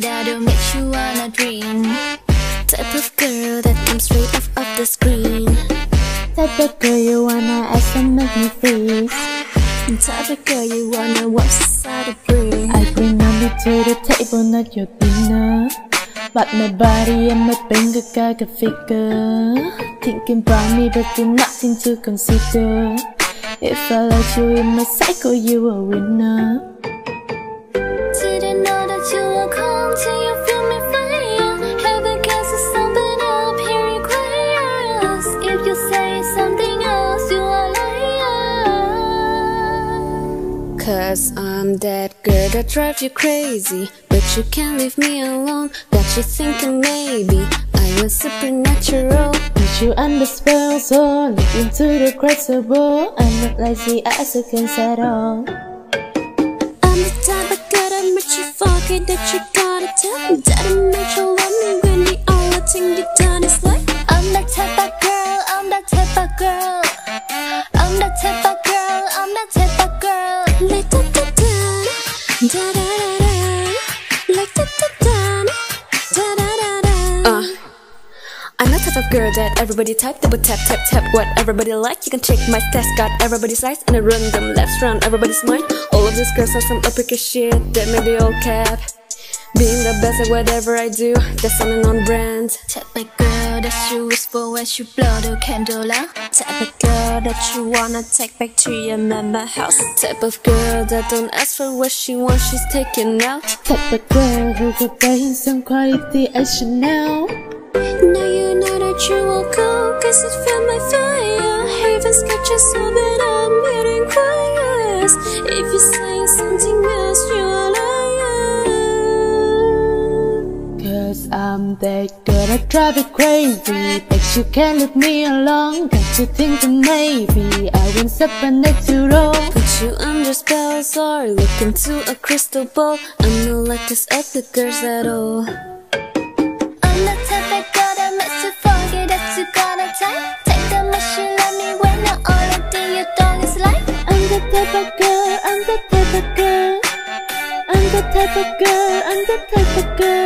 Of that'll make you wanna dream. Type of girl that comes straight off of the screen. Type of girl you wanna ask and make me freeze Type of girl you wanna watch inside a brain. I bring money to the table, not your dinner. But my body and my bank got a figure. Thinking about me but you're nothing to consider. If I let you in my cycle, you a winner Cause I'm that girl that drives you crazy. But you can't leave me alone. Got you thinking maybe I was supernatural. Put you under spell, so look into the crucible I'm not lazy as I can settle I'm the type of girl that makes you forget that you gotta tell That makes you love me when the only thing you done is like I'm that type of girl, I'm that type of girl. I'm that type of girl, I'm that type of Uh. I'm the type of girl that everybody type, double tap, tap, tap What everybody like, you can check my stats Got everybody's eyes and run them laps round everybody's mind All of these girls are some epic shit that made me all cap Being the best at whatever I do, that's on and on brand. Type of girl that you whisper when you blow the candle out. Type of girl that you wanna take back to your mama house. Type of girl that don't ask for what she wants, she's taking out. Type of girl who could buy some quality at Chanel. Now you know that you will go Cause it felt my fire. Heaven's got you that girl that drive you crazy. But you can't leave me alone. Got you thinking maybe I won't supernatural Put you under spells or look into a crystal ball. I'm not like this other girls at all. I'm the type of girl that makes you forget that you got a type Take the machine, let me when the only thing you don't is like I'm the type of girl, girl, I'm the type of girl